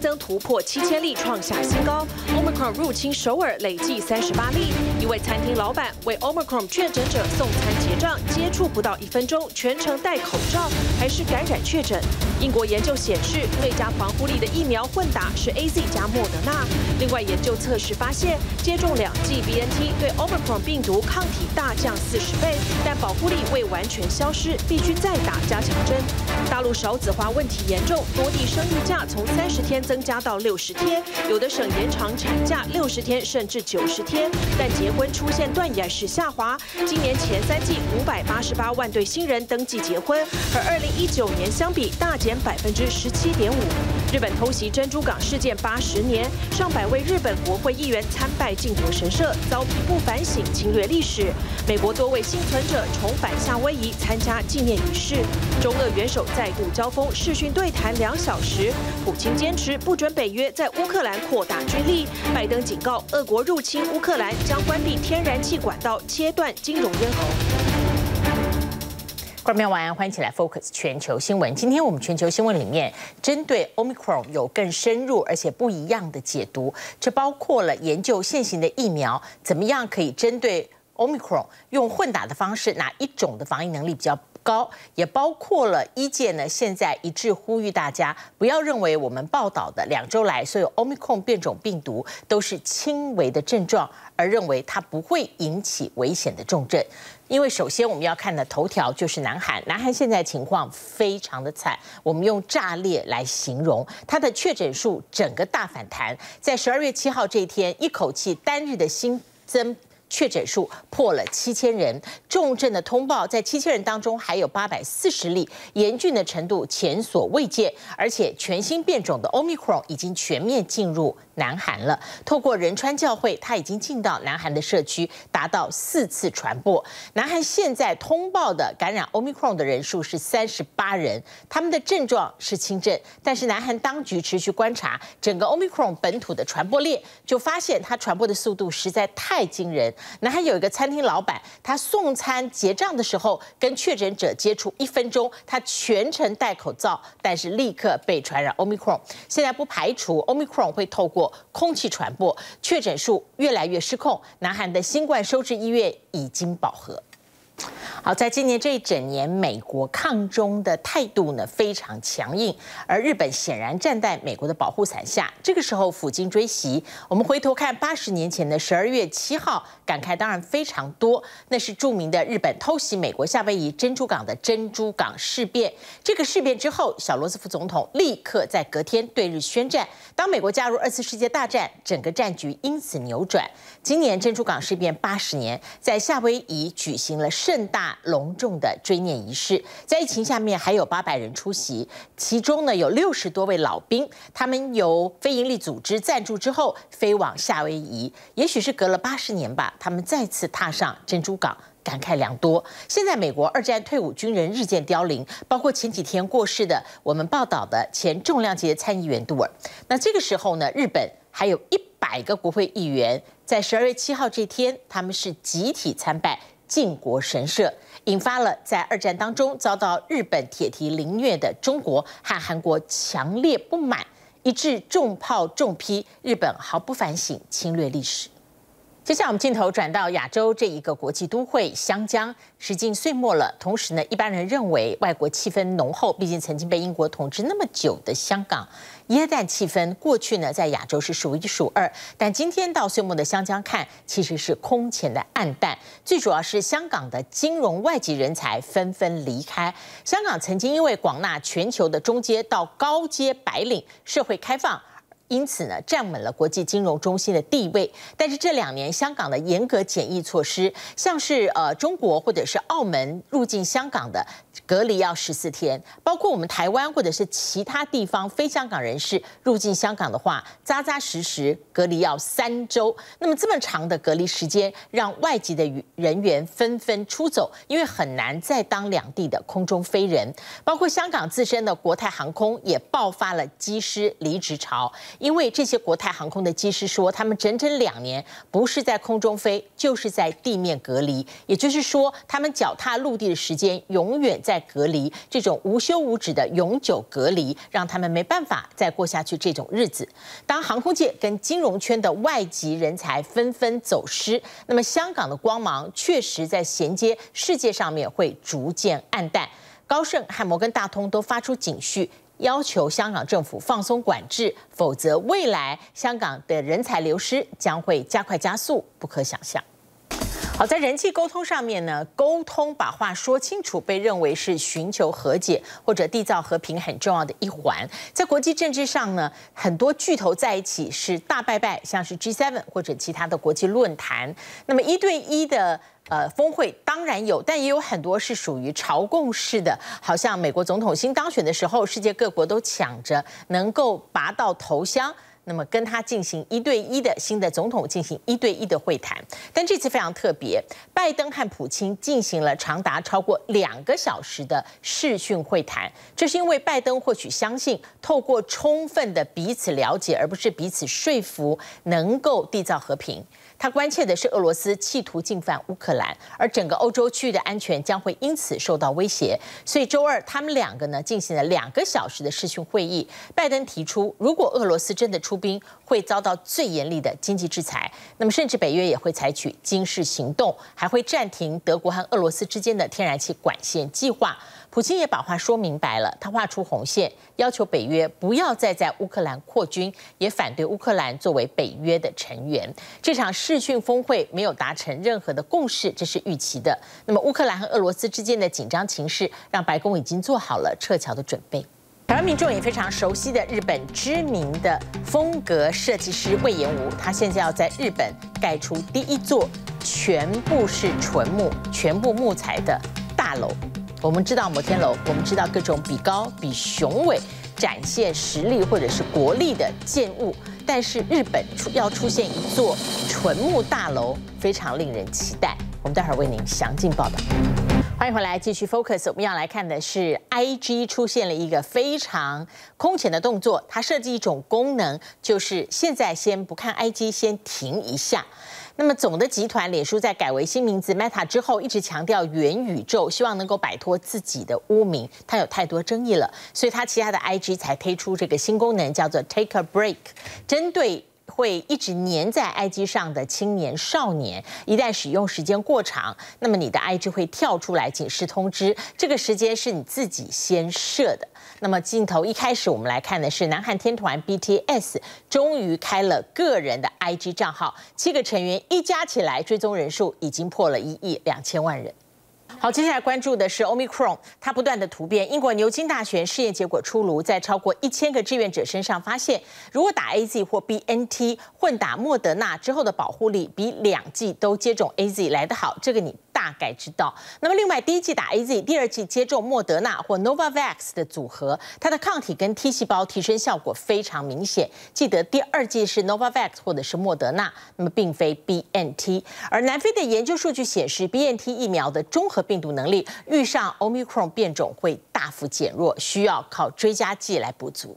增突破七千例，创下新高。Omicron 入侵首尔，累计三十八例。一位餐厅老板为 Omicron 确诊者送餐结账，接触不到一分钟，全程戴口罩，还是感染确诊。英国研究显示，最佳防护力的疫苗混打是 A Z 加莫德纳。另外，研究测试发现，接种两剂 B N T 对 Omicron 病毒抗体大降四十倍，但保护力未完全消失，必须再打加强针。大陆少子化问题严重，多地生育假从三十天增加到六十天，有的省延长产假六十天甚至九十天，但结婚出现断崖式下滑。今年前三季五百八十八万对新人登记结婚，和二零一九年相比大减百分之十七点五。日本偷袭珍珠港事件八十年，上百位日本国会议员参拜靖国神社，遭批不反省侵略历史。美国多位幸存者重返夏威夷参加纪念仪式。中俄元首再度交锋，视讯对谈两小时。普京坚持不准北约在乌克兰扩大军力。拜登警告，俄国入侵乌克兰将关闭天然气管道，切断金融咽喉。观众朋友晚安，欢迎起来 Focus 全球新闻。今天我们全球新闻里面，针对 Omicron 有更深入而且不一样的解读，这包括了研究现行的疫苗怎么样可以针对 Omicron 用混打的方式，哪一种的防疫能力比较高，也包括了医界呢现在一致呼吁大家不要认为我们报道的两周来所有 Omicron 变种病毒都是轻微的症状，而认为它不会引起危险的重症。因为首先我们要看的头条就是南韩，南韩现在情况非常的惨，我们用炸裂来形容，它的确诊数整个大反弹，在十二月七号这一天，一口气单日的新增。确诊数破了七千人，重症的通报在七千人当中还有八百四十例，严峻的程度前所未见。而且全新变种的 Omicron 已经全面进入南韩了。透过仁川教会，它已经进到南韩的社区，达到四次传播。南韩现在通报的感染 Omicron 的人数是三十八人，他们的症状是轻症，但是南韩当局持续观察整个 Omicron 本土的传播链，就发现它传播的速度实在太惊人。南韩有一个餐厅老板，他送餐结账的时候跟确诊者接触一分钟，他全程戴口罩，但是立刻被传染奥密克戎。现在不排除奥密克戎会透过空气传播，确诊数越来越失控。南韩的新冠收治医院已经饱和。好，在今年这一整年，美国抗中的态度呢非常强硬，而日本显然站在美国的保护伞下。这个时候抚今追袭，我们回头看八十年前的十二月七号，感慨当然非常多。那是著名的日本偷袭美国夏威夷珍珠港的珍珠港事变。这个事变之后，小罗斯福总统立刻在隔天对日宣战。当美国加入二次世界大战，整个战局因此扭转。今年珍珠港事变八十年，在夏威夷举行了盛大隆重的追念仪式，在疫情下面还有八百人出席，其中呢有六十多位老兵，他们由非营利组织赞助之后飞往夏威夷，也许是隔了八十年吧，他们再次踏上珍珠港。感慨良多。现在美国二战退伍军人日渐凋零，包括前几天过世的我们报道的前重量级的参议员杜尔。那这个时候呢，日本还有一百个国会议员在十二月七号这天，他们是集体参拜靖国神社，引发了在二战当中遭到日本铁蹄凌虐的中国和韩国强烈不满，一致重炮重批日本毫不反省侵略历史。接下来我们镜头转到亚洲这一个国际都会香江，时近岁末了。同时呢，一般人认为外国气氛浓厚，毕竟曾经被英国统治那么久的香港，耶诞气氛过去呢在亚洲是数一数二。但今天到岁末的香江看，其实是空前的暗淡。最主要是香港的金融外籍人才纷纷离开。香港曾经因为广纳全球的中阶到高阶白领，社会开放。因此呢，站稳了国际金融中心的地位。但是这两年，香港的严格检疫措施，像是呃中国或者是澳门入境香港的隔离要十四天，包括我们台湾或者是其他地方非香港人士入境香港的话，扎扎实实隔离要三周。那么这么长的隔离时间，让外籍的人员纷纷出走，因为很难再当两地的空中飞人。包括香港自身的国泰航空也爆发了机师离职潮。因为这些国泰航空的机师说，他们整整两年不是在空中飞，就是在地面隔离，也就是说，他们脚踏陆地的时间永远在隔离，这种无休无止的永久隔离，让他们没办法再过下去这种日子。当航空界跟金融圈的外籍人才纷纷走失，那么香港的光芒确实在衔接世界上面会逐渐暗淡。高盛和摩根大通都发出警讯，要求香港政府放松管制，否则未来香港的人才流失将会加快加速，不可想象。好，在人际沟通上面呢，沟通把话说清楚，被认为是寻求和解或者缔造和平很重要的一环。在国际政治上呢，很多巨头在一起是大拜拜，像是 G7 或者其他的国际论坛。那么一对一的。呃，峰会当然有，但也有很多是属于朝贡式的，好像美国总统新当选的时候，世界各国都抢着能够拔到头香。那么跟他进行一对一的新的总统进行一对一的会谈，但这次非常特别，拜登和普京进行了长达超过两个小时的视讯会谈。这是因为拜登或许相信，透过充分的彼此了解，而不是彼此说服，能够缔造和平。他关切的是俄罗斯企图进犯乌克兰，而整个欧洲区域的安全将会因此受到威胁。所以周二他们两个呢进行了两个小时的视讯会议。拜登提出，如果俄罗斯真的出兵，会遭到最严厉的经济制裁。那么甚至北约也会采取军事行动，还会暂停德国和俄罗斯之间的天然气管线计划。普京也把话说明白了，他画出红线，要求北约不要再在乌克兰扩军，也反对乌克兰作为北约的成员。这场视讯峰会没有达成任何的共识，这是预期的。那么乌克兰和俄罗斯之间的紧张情势，让白宫已经做好了撤侨的准备。台湾民众也非常熟悉的日本知名的风格设计师魏延武，他现在要在日本盖出第一座全部是纯木、全部木材的大楼。我们知道摩天楼，我们知道各种比高、比雄伟、展现实力或者是国力的建物，但是日本出要出现一座纯木大楼，非常令人期待。我们待会儿为您详尽报道。欢迎回来，继续 focus。我们要来看的是 IG 出现了一个非常空前的动作，它设计一种功能，就是现在先不看 IG，先停一下。那么，总的集团脸书在改为新名字 Meta 之后，一直强调元宇宙，希望能够摆脱自己的污名。它有太多争议了，所以它其他的 IG 才推出这个新功能，叫做 Take a Break，针对。会一直黏在 IG 上的青年少年，一旦使用时间过长，那么你的 IG 会跳出来警示通知，这个时间是你自己先设的。那么镜头一开始，我们来看的是南韩天团 BTS 终于开了个人的 IG 账号，七个成员一加起来追踪人数已经破了一亿两千万人。好，接下来关注的是 Omicron，它不断的突变。英国牛津大学试验结果出炉，在超过一千个志愿者身上发现，如果打 A Z 或 B N T 混打莫德纳之后的保护力比两剂都接种 A Z 来得好。这个你。大概知道。那么，另外第一季打 A Z，第二季接种莫德纳或 Novavax 的组合，它的抗体跟 T 细胞提升效果非常明显。记得第二季是 Novavax 或者是莫德纳，那么并非 B N T。而南非的研究数据显示，B N T 疫苗的中和病毒能力遇上 Omicron 变种会大幅减弱，需要靠追加剂来补足。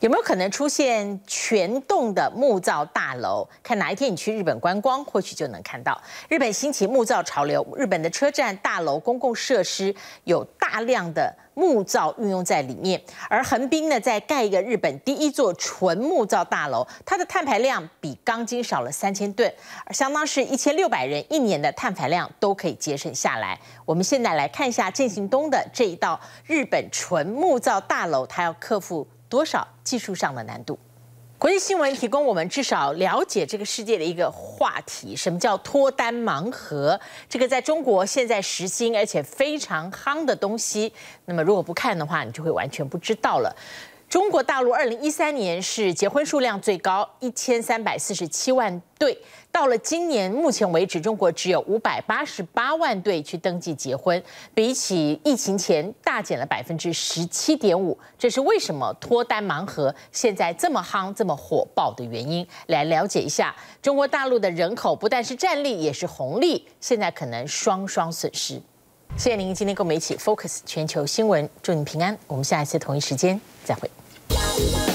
有没有可能出现全栋的木造大楼？看哪一天你去日本观光，或许就能看到日本兴起木造潮流。日本的车站大楼、公共设施有大量的木造运用在里面。而横滨呢，在盖一个日本第一座纯木造大楼，它的碳排量比钢筋少了三千吨，而相当是一千六百人一年的碳排量都可以节省下来。我们现在来看一下进行东的这一道日本纯木造大楼，它要克服。多少技术上的难度？国际新闻提供我们至少了解这个世界的一个话题：什么叫脱单盲盒？这个在中国现在时兴而且非常夯的东西。那么如果不看的话，你就会完全不知道了。中国大陆二零一三年是结婚数量最高，一千三百四十七万对。到了今年，目前为止，中国只有五百八十八万对去登记结婚，比起疫情前大减了百分之十七点五。这是为什么脱单盲盒现在这么夯、这么火爆的原因？来了解一下中国大陆的人口，不但是战力，也是红利，现在可能双双损失。谢谢您今天跟我们一起 focus 全球新闻，祝您平安。我们下一次同一时间再会。Bye.